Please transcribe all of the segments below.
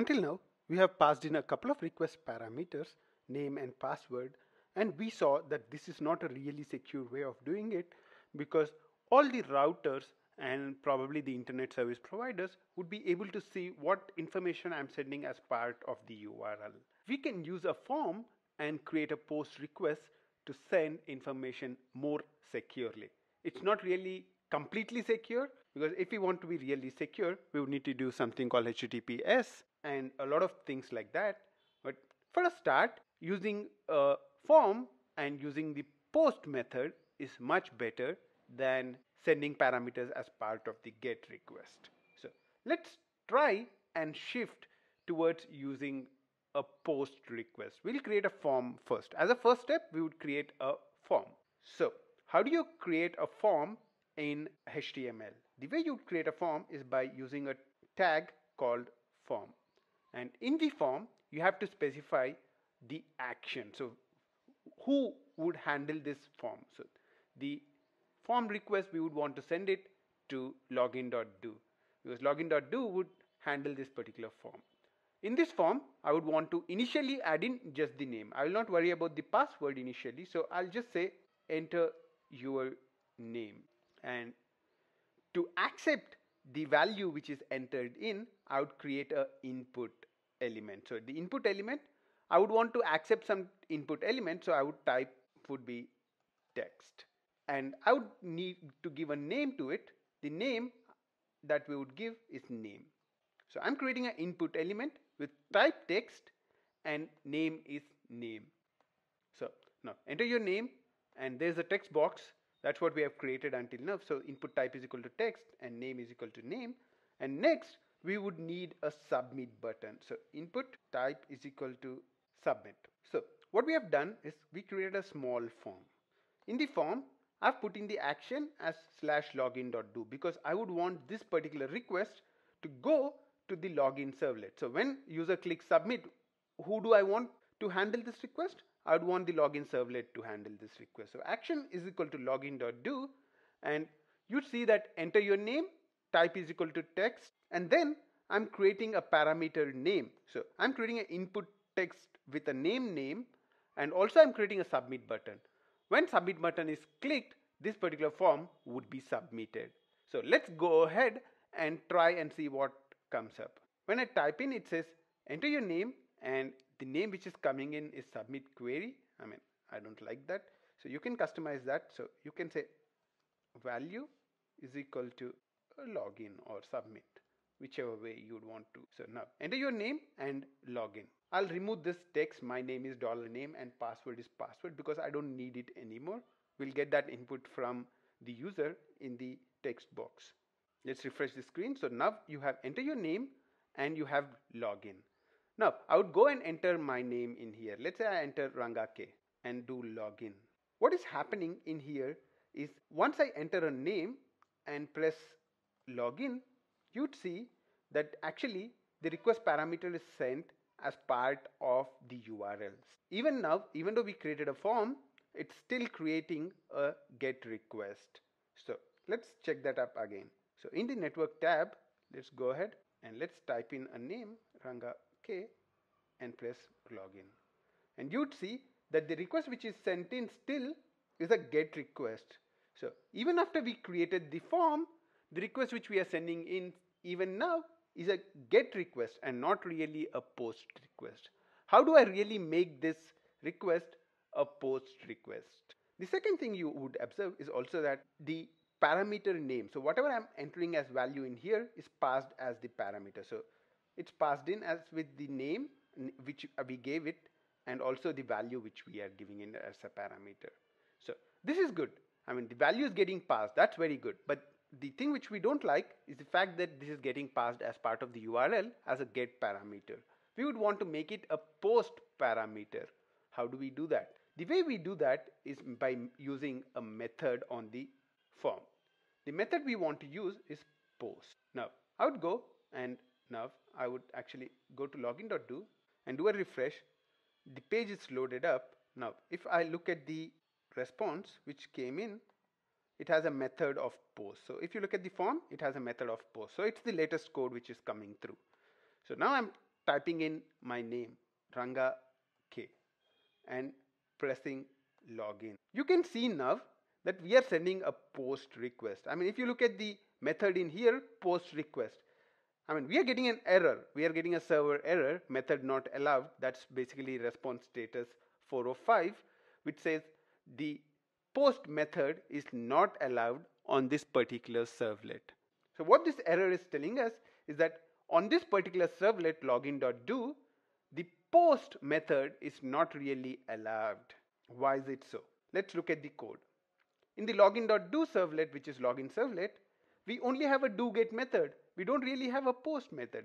Until now, we have passed in a couple of request parameters, name and password, and we saw that this is not a really secure way of doing it because all the routers and probably the internet service providers would be able to see what information I'm sending as part of the URL. We can use a form and create a post request to send information more securely. It's not really completely secure because if we want to be really secure, we would need to do something called HTTPS and a lot of things like that. But for a start, using a form and using the post method is much better than sending parameters as part of the get request. So let's try and shift towards using a post request. We'll create a form first. As a first step, we would create a form. So how do you create a form in HTML? The way you create a form is by using a tag called form. And in the form, you have to specify the action. So who would handle this form? So the form request, we would want to send it to login.do because login.do would handle this particular form. In this form, I would want to initially add in just the name. I will not worry about the password initially. So I'll just say enter your name and to accept the value which is entered in, I would create a input element. So the input element, I would want to accept some input element. So I would type would be text and I would need to give a name to it. The name that we would give is name. So I'm creating an input element with type text and name is name. So now enter your name and there's a text box. That's what we have created until now. So input type is equal to text and name is equal to name. And next we would need a submit button. So input type is equal to submit. So what we have done is we created a small form. In the form I've put in the action as slash login.do because I would want this particular request to go to the login servlet. So when user clicks submit, who do I want to handle this request? I would want the login servlet to handle this request. So action is equal to login.do and you'd see that enter your name, type is equal to text and then I'm creating a parameter name. So I'm creating an input text with a name name and also I'm creating a submit button. When submit button is clicked, this particular form would be submitted. So let's go ahead and try and see what comes up. When I type in, it says enter your name and the name which is coming in is submit query. I mean, I don't like that. So you can customize that. So you can say value is equal to login or submit, whichever way you would want to. So now enter your name and login. I'll remove this text my name is dollar name and password is password because I don't need it anymore. We'll get that input from the user in the text box. Let's refresh the screen. So now you have enter your name and you have login. Now I would go and enter my name in here. Let's say I enter Ranga K and do login. What is happening in here is once I enter a name and press login, you'd see that actually the request parameter is sent as part of the URLs. Even now, even though we created a form, it's still creating a get request. So let's check that up again. So in the network tab, let's go ahead and let's type in a name, Ranga K, and press login. And you'd see that the request which is sent in still is a get request. So even after we created the form, the request which we are sending in even now is a get request and not really a post request. How do I really make this request a post request? The second thing you would observe is also that the parameter name. So whatever I'm entering as value in here is passed as the parameter. So it's passed in as with the name which we gave it and also the value which we are giving in as a parameter. So this is good. I mean the value is getting passed. That's very good. But the thing which we don't like is the fact that this is getting passed as part of the URL as a get parameter. We would want to make it a post parameter. How do we do that? The way we do that is by using a method on the form. The method we want to use is post. Now I would go and now I would actually go to login.do and do a refresh. The page is loaded up. Now if I look at the response which came in it has a method of post. So if you look at the form, it has a method of post. So it's the latest code which is coming through. So now I'm typing in my name, Ranga K, and pressing login. You can see now that we are sending a post request. I mean, if you look at the method in here, post request, I mean, we are getting an error. We are getting a server error, method not allowed. That's basically response status 405, which says the post method is not allowed on this particular servlet. So what this error is telling us is that on this particular servlet login.do, the post method is not really allowed. Why is it so? Let's look at the code. In the login.do servlet, which is login servlet, we only have a do get method. We don't really have a post method.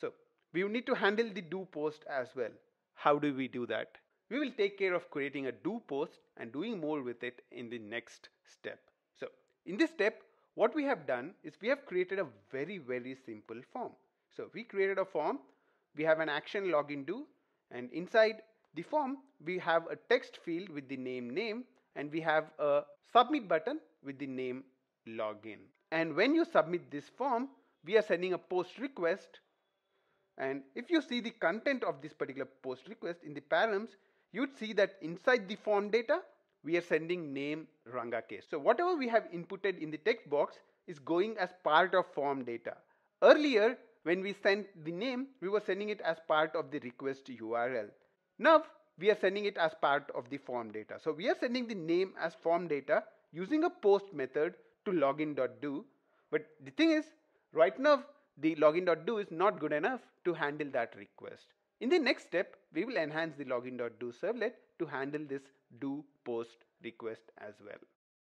So we need to handle the do post as well. How do we do that? We will take care of creating a do post and doing more with it in the next step. So in this step, what we have done is we have created a very, very simple form. So we created a form, we have an action login do and inside the form we have a text field with the name name and we have a submit button with the name login. And when you submit this form, we are sending a post request and if you see the content of this particular post request in the params, you'd see that inside the form data, we are sending name Ranga case. So whatever we have inputted in the text box is going as part of form data. Earlier, when we sent the name, we were sending it as part of the request URL. Now, we are sending it as part of the form data. So we are sending the name as form data using a post method to login.do. But the thing is, right now, the login.do is not good enough to handle that request. In the next step, we will enhance the login.do servlet to handle this do post request as well.